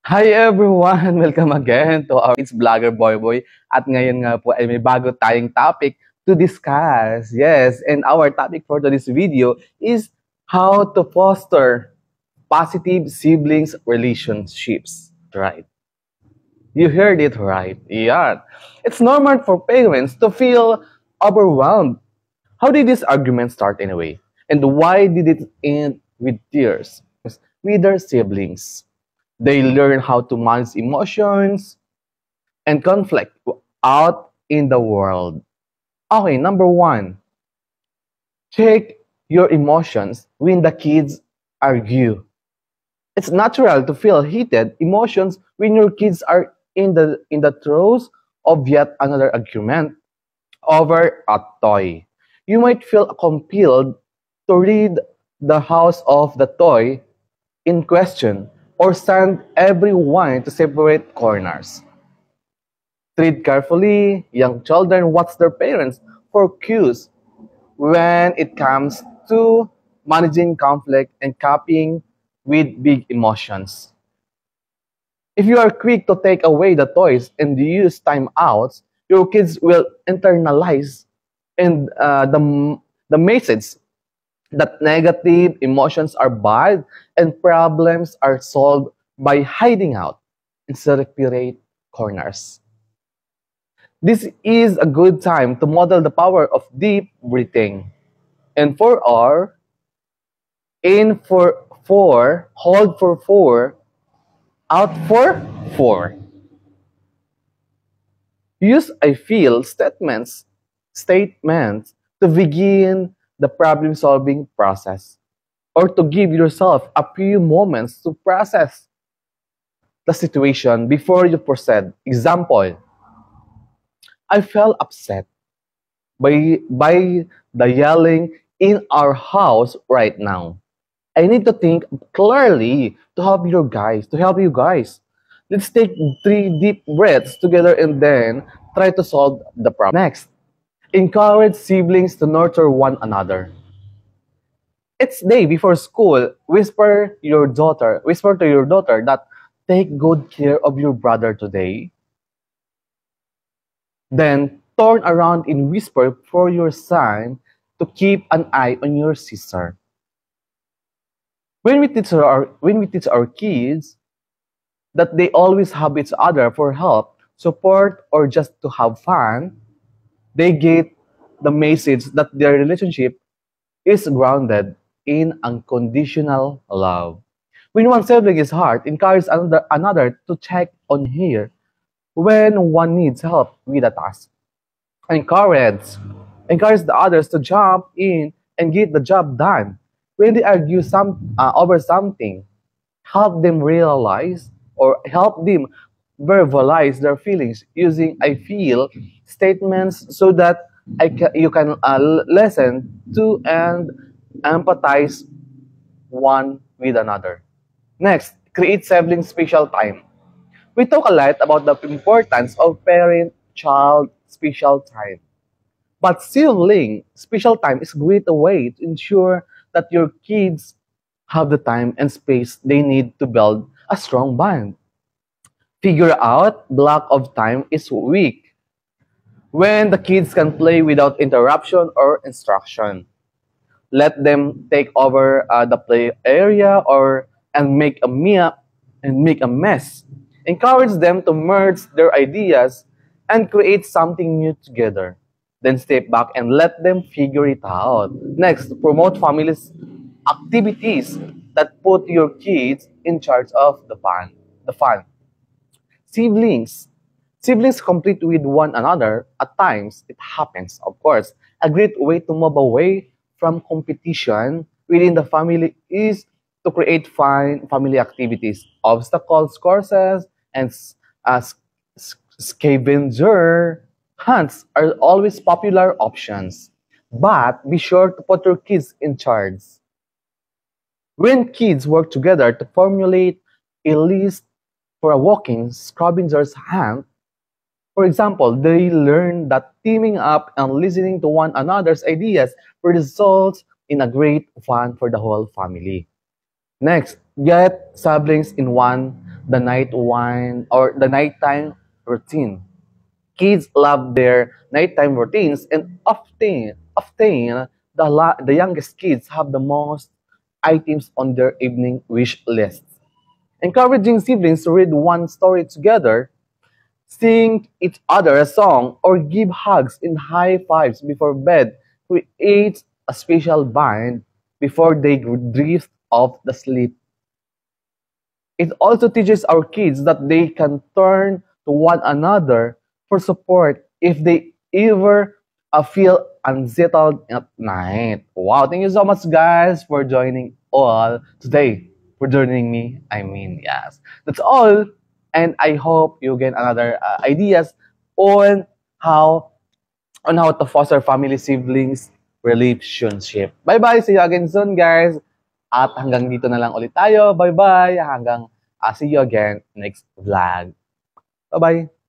Hi everyone! Welcome again to our It's Vlogger Boyboy. At ngayon nga po ay may bago tayong topic to discuss. Yes, and our topic for today's video is how to foster positive siblings relationships. Right. You heard it right. Yeah. It's normal for parents to feel overwhelmed. How did this argument start anyway? And why did it end with tears with their siblings? They learn how to manage emotions and conflict out in the world. Okay, number one, check your emotions when the kids argue. It's natural to feel heated emotions when your kids are in the in the throes of yet another argument over a toy. You might feel compelled to read the house of the toy in question or send everyone to separate corners. Treat carefully young children watch their parents for cues when it comes to managing conflict and coping with big emotions. If you are quick to take away the toys and use timeouts, your kids will internalize and uh, the, the message that negative emotions are bad and problems are solved by hiding out in separate corners. This is a good time to model the power of deep breathing. And for R, in for four, hold for four, out for four. Use I feel statements, statements to begin the problem solving process or to give yourself a few moments to process the situation before you proceed. Example, I felt upset by, by the yelling in our house right now. I need to think clearly to help you guys, to help you guys. Let's take three deep breaths together and then try to solve the problem. Next, encourage siblings to nurture one another. It's day before school. Whisper your daughter, whisper to your daughter that take good care of your brother today. Then turn around and whisper for your son to keep an eye on your sister. When we teach our when we teach our kids that they always have each other for help, support, or just to have fun, they get the message that their relationship is grounded in unconditional love. When one sibling is hurt, encourage another, another to check on her when one needs help with a task. Encourage, encourage the others to jump in and get the job done. When they argue some, uh, over something, help them realize or help them verbalize their feelings using I feel statements so that I ca- you can uh, listen to and empathize one with another. Next, create sibling special time. We talk a lot about the importance of parent-child special time. But sibling special time is a great way to ensure that your kids have the time and space they need to build a strong bond. Figure out block of time is week when the kids can play without interruption or instruction. Let them take over uh, the play area or and make a and make a mess. Encourage them to merge their ideas and create something new together. Then step back and let them figure it out. Next, promote families activities that put your kids in charge of the fun. The fun. Siblings. Siblings compete with one another. At times, it happens, of course. A great way to move away from competition within the family is to create fun family activities, obstacles courses, and uh, scavenger hunts are always popular options. But be sure to put your kids in charge. When kids work together to formulate a list for a walking scavenger's hunt, for example, they learn that teaming up and listening to one another's ideas results in a great fun for the whole family. Next, get siblings in one the night wine or the nighttime routine. Kids love their nighttime routines and often, often the, the youngest kids have the most items on their evening wish list. Encouraging siblings to read one story together, sing each other a song, or give hugs and high fives before bed creates a special bond before they drift off the sleep. It also teaches our kids that they can turn to one another for support if they ever uh, feel unsettled at night. Wow, thank you so much, guys, for joining all today. For joining me, I mean, yes. That's all. And I hope you get another uh, ideas on how on how to foster family siblings relationship. Bye-bye. See you again soon, guys. At hanggang dito na lang ulit tayo. Bye-bye. Hanggang uh, see you again next vlog. Bye-bye.